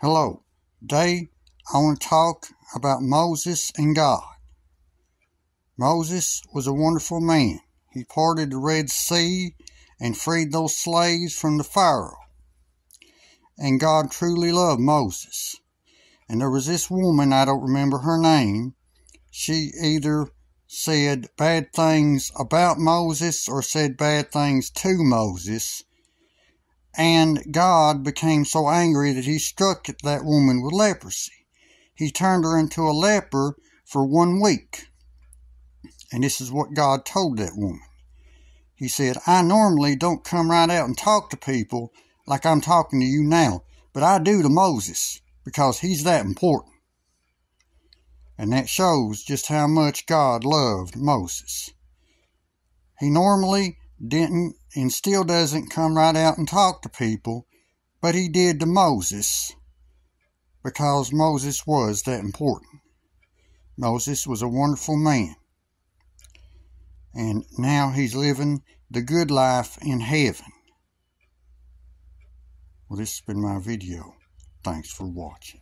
Hello. Today I want to talk about Moses and God. Moses was a wonderful man. He parted the Red Sea and freed those slaves from the Pharaoh. And God truly loved Moses. And there was this woman, I don't remember her name. She either said bad things about Moses or said bad things to Moses and God became so angry that he struck at that woman with leprosy. He turned her into a leper for one week. And this is what God told that woman. He said, I normally don't come right out and talk to people like I'm talking to you now, but I do to Moses because he's that important. And that shows just how much God loved Moses. He normally didn't and still doesn't come right out and talk to people, but he did to Moses because Moses was that important. Moses was a wonderful man. And now he's living the good life in heaven. Well, this has been my video. Thanks for watching.